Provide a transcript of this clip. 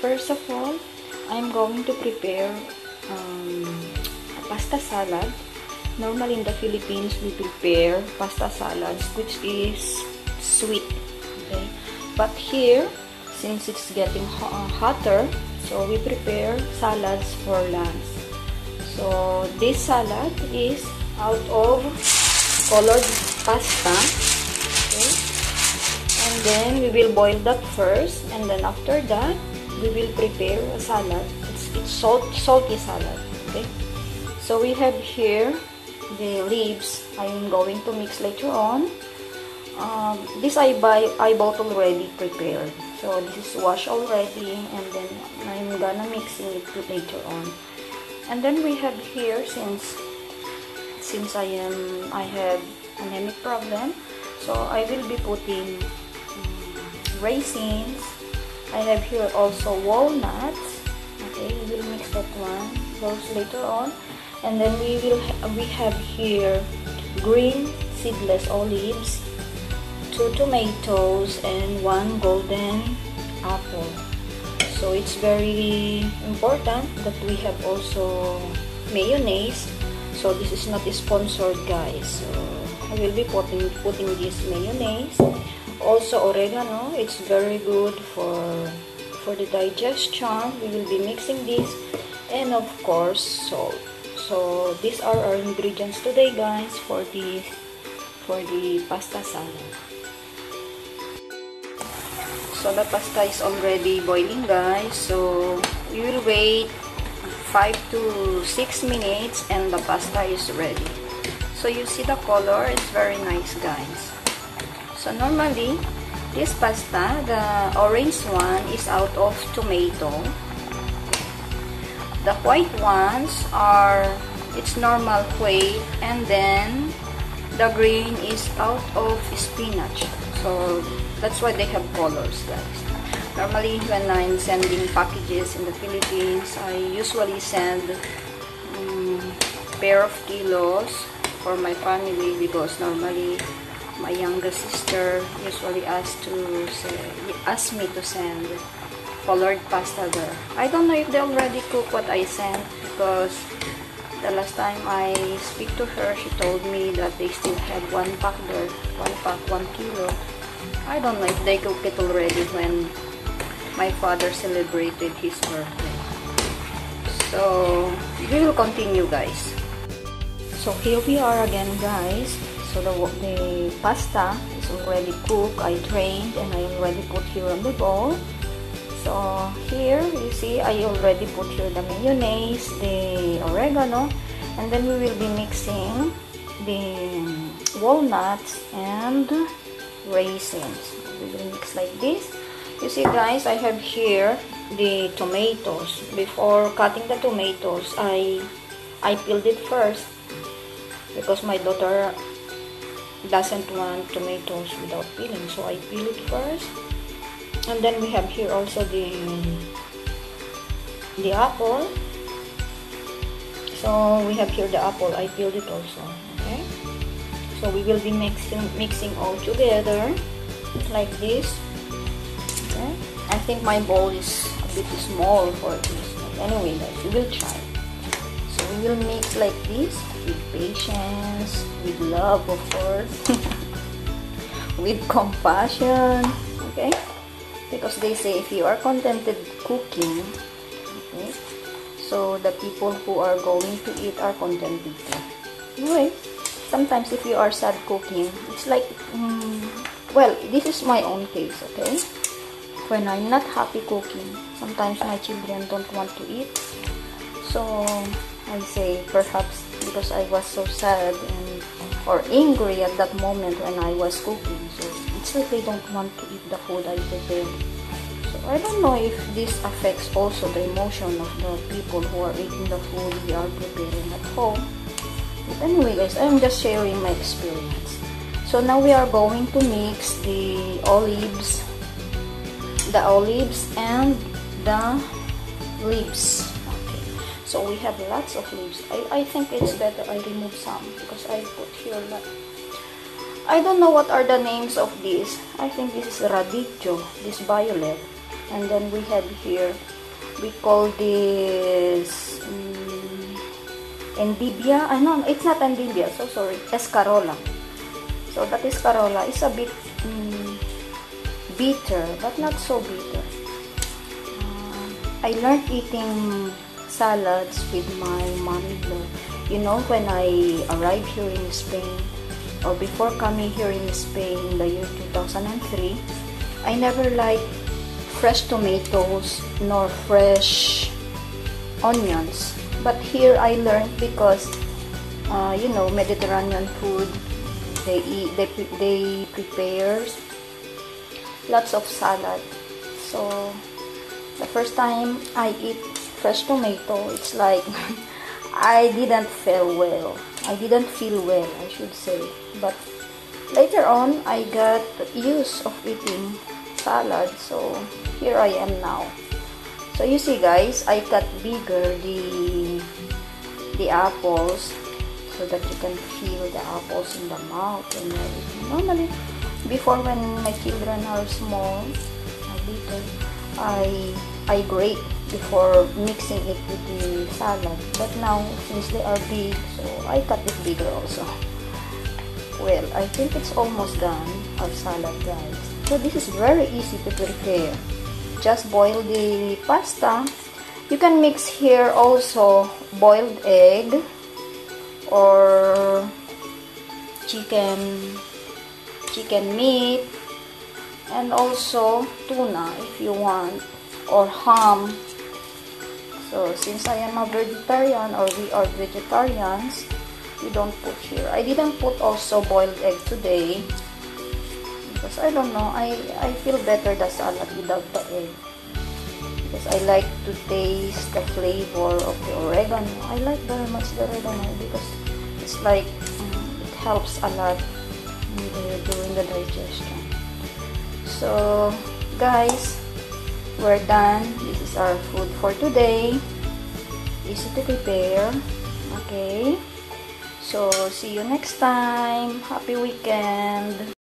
first of all, I'm going to prepare um, a pasta salad. Normally in the Philippines, we prepare pasta salads, which is sweet. Okay, but here, since it's getting uh, hotter, so we prepare salads for lunch. So this salad is out of colored pasta. Okay, and then we will boil that first, and then after that, we will prepare a salad. It's, it's salt, salty salad. Okay, so we have here the leaves. I'm going to mix later on. Um, this I buy I bought already prepared. So this is washed already, and then I'm gonna mix it later on. And then we have here since since I am I have anemic problem, so I will be putting um, raisins I have here also walnuts. Okay, we will mix that one. Those later on. And then we will ha we have here green seedless olives, two tomatoes, and one golden apple. So it's very important that we have also mayonnaise. So this is not sponsored guys. So I will be putting putting this mayonnaise also oregano. It's very good for for the digestion we will be mixing this and of course salt. So these are our ingredients today guys for the for the pasta salad. So the pasta is already boiling guys. So we will wait 5 to 6 minutes and the pasta is ready. So you see the color? It's very nice guys so normally, this pasta, the orange one is out of tomato. The white ones are its normal weight and then the green is out of spinach. So that's why they have colors guys. Normally when I'm sending packages in the Philippines, I usually send um, pair of kilos for my family because normally my younger sister usually asks to say, ask me to send colored pasta there. I don't know if they already cook what I sent because the last time I speak to her, she told me that they still had one pack there, one pack, one kilo. I don't know if they cook it already when my father celebrated his birthday. So, we will continue guys. So, here we are again guys. So the, the pasta is already cooked. I drained and I already put here on the bowl. So here you see I already put here the mayonnaise, the oregano, and then we will be mixing the walnuts and raisins. We will mix like this. You see guys, I have here the tomatoes. Before cutting the tomatoes, I I peeled it first because my daughter doesn't want tomatoes without peeling so I peel it first. And then we have here also the the apple. So we have here the apple. I peeled it also okay? So we will be mixing mixing all together like this okay? I think my bowl is a bit small for this but anyway guys we will try we will mix like this with patience, with love, of course, with compassion, okay? Because they say if you are contented cooking, okay, so the people who are going to eat are contented too. Anyway, sometimes if you are sad cooking, it's like, um, well, this is my own case, okay? When I'm not happy cooking, sometimes my children don't want to eat. So, I say perhaps because I was so sad and or angry at that moment when I was cooking. So it's like they don't want to eat the food I prepared. So I don't know if this affects also the emotion of the people who are eating the food we are preparing at home. But anyway guys, I'm just sharing my experience. So now we are going to mix the olives, the olives and the leaves. So we have lots of leaves. I, I think it's better I remove some because I put here lot. I don't know what are the names of these. I think this is radicchio, this violet. And then we have here, we call this um, endivia. I know it's not endivia. So sorry, escarola. So that escarola is a bit um, bitter, but not so bitter. Uh, I learned eating salads with my mom-in-law. You know, when I arrived here in Spain, or before coming here in Spain in the year 2003, I never liked fresh tomatoes nor fresh onions. But here I learned because, uh, you know, Mediterranean food, they eat, they, they prepare lots of salad. So, the first time I eat fresh tomato, it's like I didn't feel well. I didn't feel well, I should say. But later on, I got used of eating salad. So here I am now. So you see guys, I cut bigger the the apples so that you can feel the apples in the mouth and everything. Normally, before when my children are small, little, I I grate before mixing it with the salad. But now, since they are big, so I cut it bigger also. Well, I think it's almost done, our salad guys. So this is very easy to prepare. Just boil the pasta. You can mix here also boiled egg or chicken chicken meat and also tuna if you want or ham. So since I am a vegetarian or we are vegetarians we don't put here. I didn't put also boiled egg today because I don't know I, I feel better the salad without the egg. Because I like to taste the flavor of the oregano. I like very much the oregano because it's like um, it helps a lot during the digestion so guys we're done. This is our food for today. Easy to prepare. Okay. So see you next time. Happy weekend